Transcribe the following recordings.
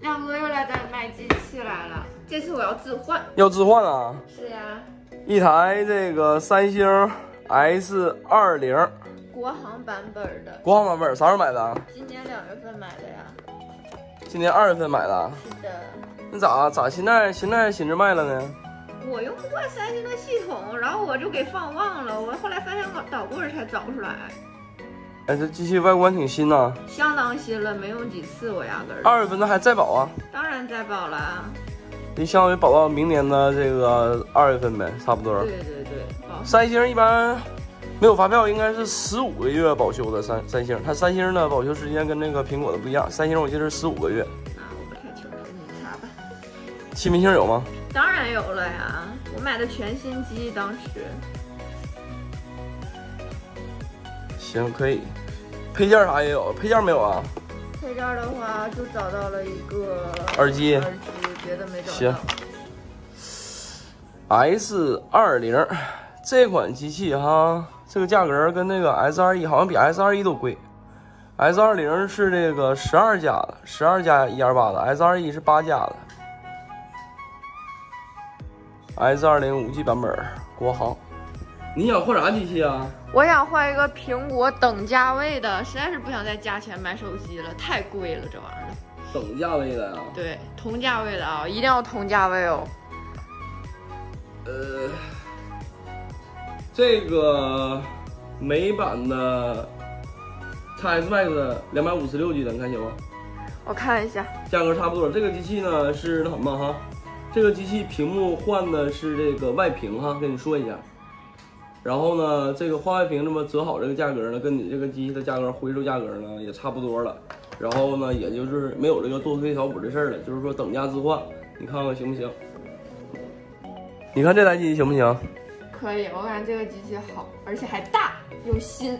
亮哥又来咱卖机器来了，这次我要置换。要置换啊？是呀，一台这个三星 S 二零国行版本的，国行版本，啥时候买的？今年两月份买的呀。今年二月份买的。是的。那咋咋现在现在寻思卖了呢？我用不惯三星的系统，然后我就给放忘了，我后来发现我导柜才找出来。哎，这机器外观挺新呐，相当新了，没用几次，我压根儿。二月份的还在保啊？当然在保了。你相当于保到明年的这个二月份呗，差不多。对对对。三星一般没有发票，应该是十五个月保修的。三三星，它三星的保修时间跟那个苹果的不一样。三星我记得是十五个月。啊，我不太清楚，你查吧。气密性有吗？当然有了呀，我买的全新机，当时。行，可以。配件啥也有，配件没有啊？配件的话，就找到了一个耳机，耳机，别的没找到。行。S 二零这款机器哈，这个价格跟那个 S 二一好像比 S 二一都贵。S 二零是这个十二加的，十二加一二八的，S 二一是八加的。S 二零五 G 版本，国行。你想换啥机器啊？我想换一个苹果等价位的，实在是不想再加钱买手机了，太贵了这玩意儿。等价位的呀？对，同价位的啊，一定要同价位哦。呃，这个美版的 x S Max 两百五十六 G 的，你看行吗？我看一下，价格差不多。这个机器呢是那什么哈？这个机器屏幕换的是这个外屏哈，跟你说一下。然后呢，这个换外屏这么折好，这个价格呢，跟你这个机器的价格回收价格呢也差不多了。然后呢，也就是没有这个多推条补的事儿了，就是说等价置换，你看看行不行？你看这台机器行不行？可以，我感觉这个机器好，而且还大又新。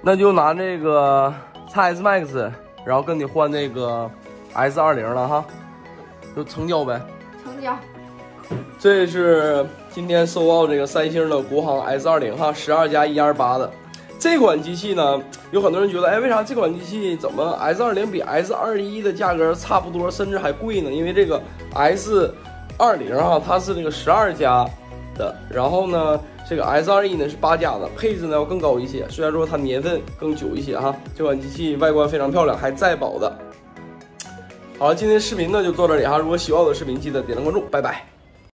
那就拿这个 x S Max，然后跟你换那个 S 二零了哈，就成交呗。成交。这是今天收到这个三星的国行 S 二零哈，十二加一二八的这款机器呢，有很多人觉得，哎，为啥这款机器怎么 S 二零比 S 二一的价格差不多，甚至还贵呢？因为这个 S 二零哈，它是那个十二加的，然后呢，这个 S 二一呢是八加的，配置呢要更高一些。虽然说它年份更久一些哈，这款机器外观非常漂亮，还在保的。好了，今天视频呢就到这里哈，如果喜欢我的视频，记得点赞关注，拜拜。